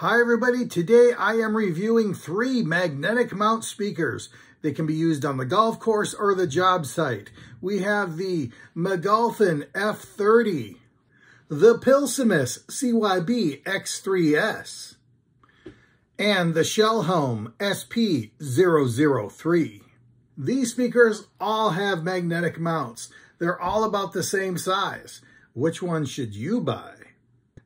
Hi everybody, today I am reviewing three magnetic mount speakers. They can be used on the golf course or the job site. We have the Magolfin F30, the Pilsamus CYB X3S, and the Shellhome SP003. These speakers all have magnetic mounts. They're all about the same size. Which one should you buy?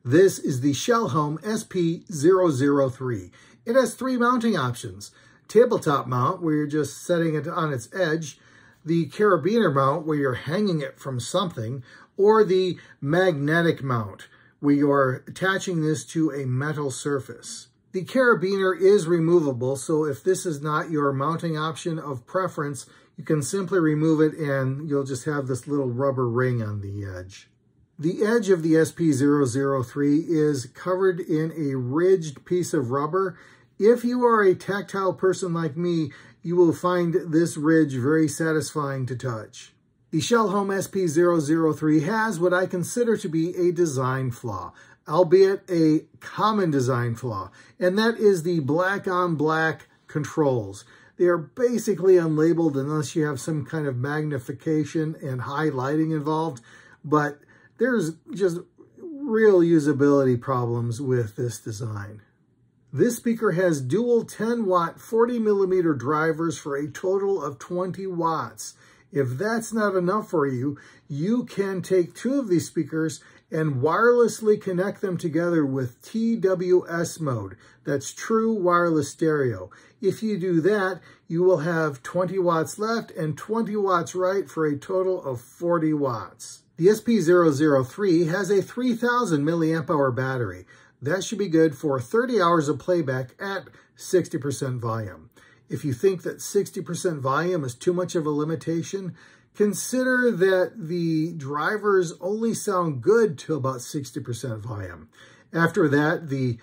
This is the Shellhome SP003. It has three mounting options. Tabletop mount, where you're just setting it on its edge, the carabiner mount, where you're hanging it from something, or the magnetic mount, where you're attaching this to a metal surface. The carabiner is removable, so if this is not your mounting option of preference, you can simply remove it and you'll just have this little rubber ring on the edge. The edge of the SP003 is covered in a ridged piece of rubber. If you are a tactile person like me, you will find this ridge very satisfying to touch. The Shellhome SP003 has what I consider to be a design flaw, albeit a common design flaw, and that is the black on black controls. They are basically unlabeled unless you have some kind of magnification and highlighting involved, but there's just real usability problems with this design. This speaker has dual 10 watt 40 millimeter drivers for a total of 20 watts. If that's not enough for you, you can take two of these speakers and wirelessly connect them together with TWS mode. That's true wireless stereo. If you do that, you will have 20 watts left and 20 watts right for a total of 40 watts. The SP003 has a 3000 milliamp hour battery. That should be good for 30 hours of playback at 60% volume. If you think that 60% volume is too much of a limitation, consider that the drivers only sound good to about 60% volume. After that, the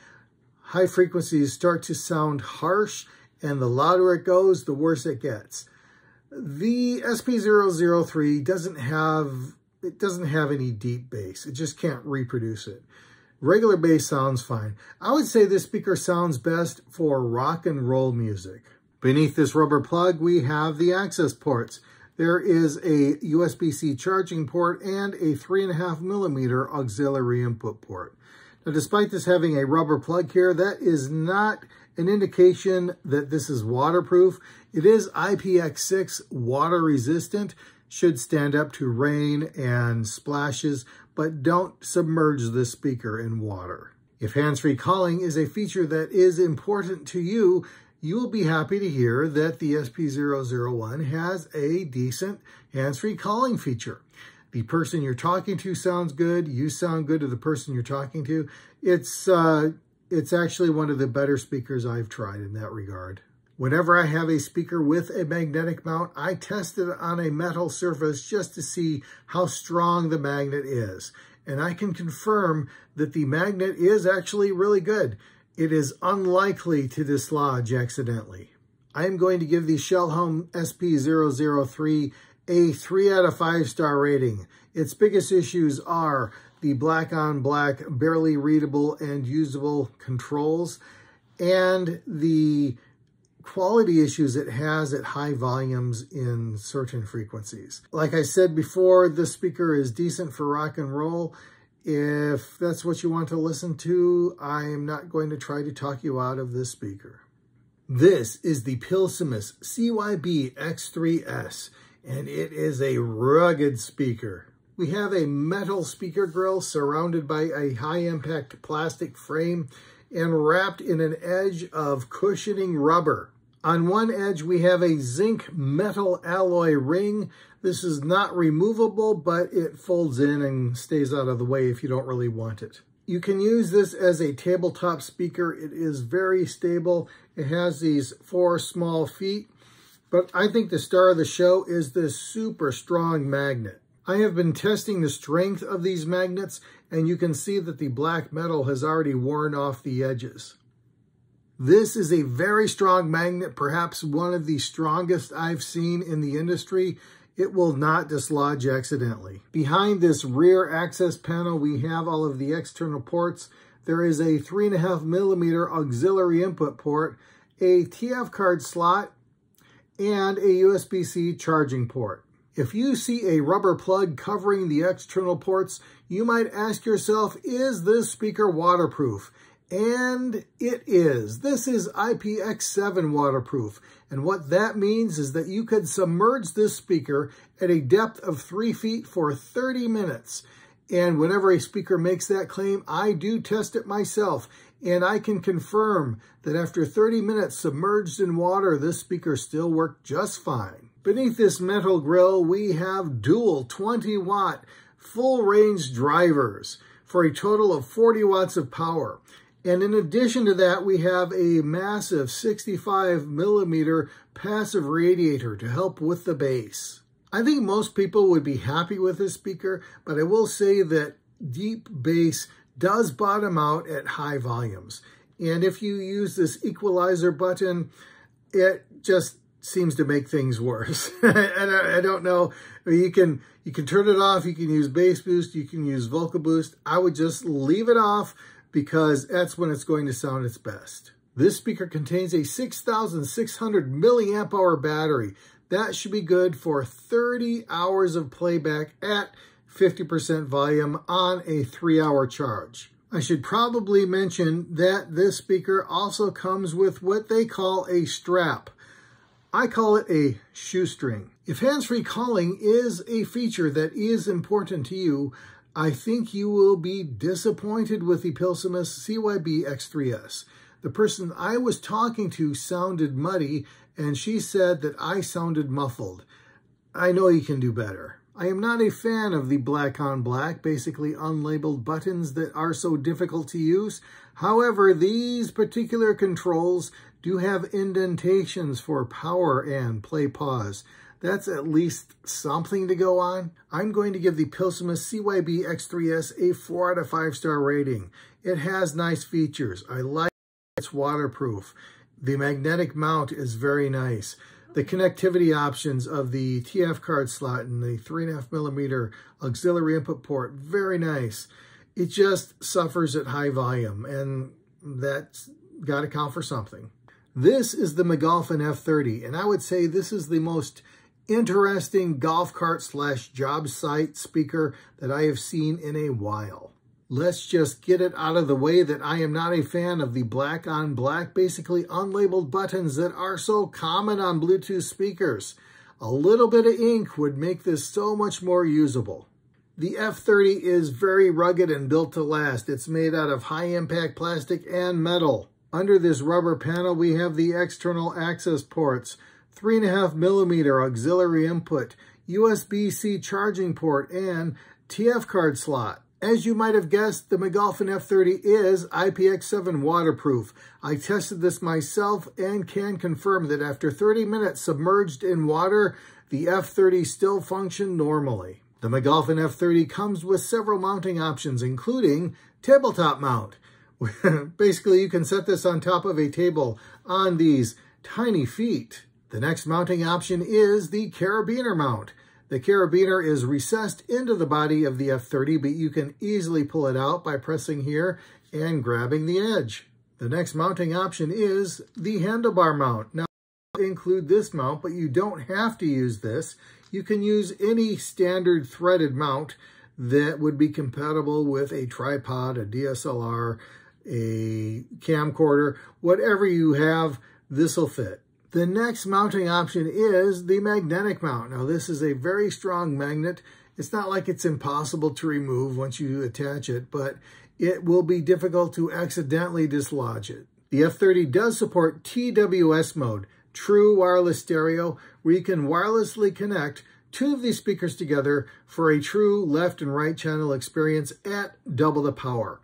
high frequencies start to sound harsh, and the louder it goes, the worse it gets. The SP003 doesn't have it doesn't have any deep bass. It just can't reproduce it. Regular bass sounds fine. I would say this speaker sounds best for rock and roll music. Beneath this rubber plug, we have the access ports. There is a USB-C charging port and a 3.5 millimeter auxiliary input port. Now, despite this having a rubber plug here, that is not an indication that this is waterproof. It is IPX6 water resistant, should stand up to rain and splashes, but don't submerge the speaker in water. If hands-free calling is a feature that is important to you, you will be happy to hear that the SP001 has a decent hands-free calling feature. The person you're talking to sounds good. You sound good to the person you're talking to. It's, uh, it's actually one of the better speakers I've tried in that regard. Whenever I have a speaker with a magnetic mount, I test it on a metal surface just to see how strong the magnet is. And I can confirm that the magnet is actually really good. It is unlikely to dislodge accidentally. I am going to give the Shellhome SP003 a 3 out of 5 star rating. Its biggest issues are the black on black, barely readable and usable controls, and the quality issues it has at high volumes in certain frequencies. Like I said before, this speaker is decent for rock and roll. If that's what you want to listen to, I'm not going to try to talk you out of this speaker. This is the Pilsamus CYB X3S, and it is a rugged speaker. We have a metal speaker grill surrounded by a high-impact plastic frame and wrapped in an edge of cushioning rubber. On one edge, we have a zinc metal alloy ring. This is not removable, but it folds in and stays out of the way if you don't really want it. You can use this as a tabletop speaker. It is very stable. It has these four small feet, but I think the star of the show is this super strong magnet. I have been testing the strength of these magnets, and you can see that the black metal has already worn off the edges. This is a very strong magnet, perhaps one of the strongest I've seen in the industry. It will not dislodge accidentally. Behind this rear access panel, we have all of the external ports. there is a 3.5 millimeter auxiliary input port, a TF card slot, and a USB-C charging port. If you see a rubber plug covering the external ports, you might ask yourself, is this speaker waterproof? And it is. This is IPX7 waterproof. And what that means is that you could submerge this speaker at a depth of three feet for 30 minutes. And whenever a speaker makes that claim, I do test it myself. And I can confirm that after 30 minutes submerged in water, this speaker still worked just fine. Beneath this metal grill, we have dual 20 watt full range drivers for a total of 40 watts of power. And in addition to that, we have a massive 65 millimeter passive radiator to help with the bass. I think most people would be happy with this speaker, but I will say that deep bass does bottom out at high volumes. And if you use this equalizer button, it just seems to make things worse. and I, I, don't know, you can you can turn it off, you can use bass boost, you can use vocal boost. I would just leave it off because that's when it's going to sound its best. This speaker contains a 6,600 milliamp hour battery. That should be good for 30 hours of playback at 50% volume on a three hour charge. I should probably mention that this speaker also comes with what they call a strap. I call it a shoestring. If hands-free calling is a feature that is important to you, I think you will be disappointed with the Pilsamus CYB X3S. The person I was talking to sounded muddy, and she said that I sounded muffled. I know you can do better. I am not a fan of the black on black, basically unlabeled buttons that are so difficult to use. However, these particular controls do you have indentations for power and play pause. That's at least something to go on. I'm going to give the Pilsamus CYB X3S a 4 out of 5 star rating. It has nice features. I like it's waterproof. The magnetic mount is very nice. The connectivity options of the TF card slot and the 3.5 millimeter auxiliary input port, very nice. It just suffers at high volume, and that's got to count for something. This is the Magolfin F30, and I would say this is the most interesting golf cart slash job site speaker that I have seen in a while. Let's just get it out of the way that I am not a fan of the black on black, basically unlabeled buttons that are so common on Bluetooth speakers. A little bit of ink would make this so much more usable. The F30 is very rugged and built to last. It's made out of high impact plastic and metal. Under this rubber panel, we have the external access ports, 3.5 millimeter auxiliary input, USB-C charging port, and TF card slot. As you might have guessed, the Magolfin F30 is IPX7 waterproof. I tested this myself and can confirm that after 30 minutes submerged in water, the F30 still functioned normally. The Magolfin F30 comes with several mounting options, including tabletop mount. Basically, you can set this on top of a table on these tiny feet. The next mounting option is the carabiner mount. The carabiner is recessed into the body of the F30, but you can easily pull it out by pressing here and grabbing the edge. The next mounting option is the handlebar mount. Now, include this mount, but you don't have to use this. You can use any standard threaded mount that would be compatible with a tripod, a DSLR, a camcorder, whatever you have, this will fit. The next mounting option is the magnetic mount. Now this is a very strong magnet. It's not like it's impossible to remove once you attach it, but it will be difficult to accidentally dislodge it. The F30 does support TWS mode, true wireless stereo, where you can wirelessly connect two of these speakers together for a true left and right channel experience at double the power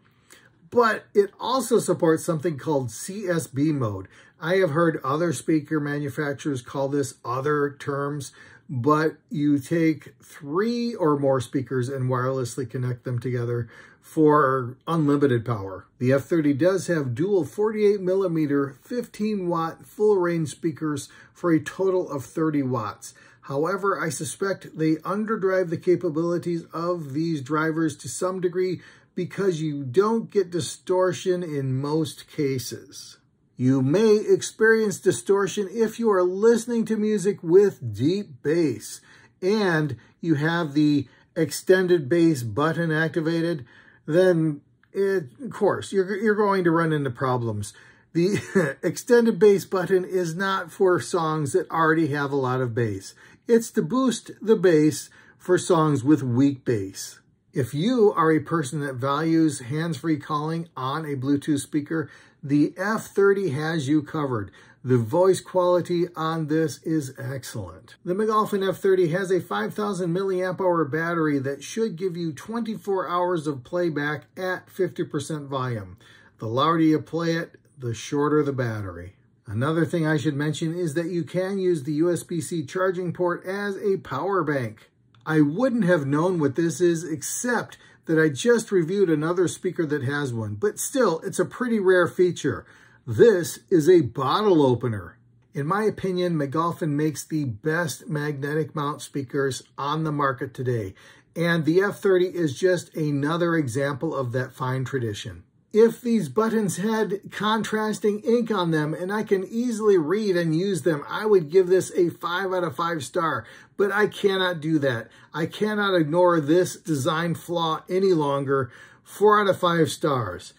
but it also supports something called CSB mode. I have heard other speaker manufacturers call this other terms, but you take three or more speakers and wirelessly connect them together for unlimited power. The F30 does have dual 48 millimeter, 15 watt full range speakers for a total of 30 watts. However, I suspect they underdrive the capabilities of these drivers to some degree because you don't get distortion in most cases. You may experience distortion if you are listening to music with deep bass and you have the extended bass button activated, then it, of course, you're, you're going to run into problems. The extended bass button is not for songs that already have a lot of bass. It's to boost the bass for songs with weak bass. If you are a person that values hands-free calling on a Bluetooth speaker, the F30 has you covered. The voice quality on this is excellent. The Magolfin F30 has a 5000 milliamp hour battery that should give you 24 hours of playback at 50% volume. The louder you play it, the shorter the battery. Another thing I should mention is that you can use the USB-C charging port as a power bank. I wouldn't have known what this is except that I just reviewed another speaker that has one, but still, it's a pretty rare feature. This is a bottle opener. In my opinion, Magolfin makes the best magnetic mount speakers on the market today, and the F30 is just another example of that fine tradition if these buttons had contrasting ink on them and I can easily read and use them, I would give this a 5 out of 5 star. But I cannot do that. I cannot ignore this design flaw any longer. 4 out of 5 stars.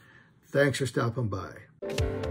Thanks for stopping by.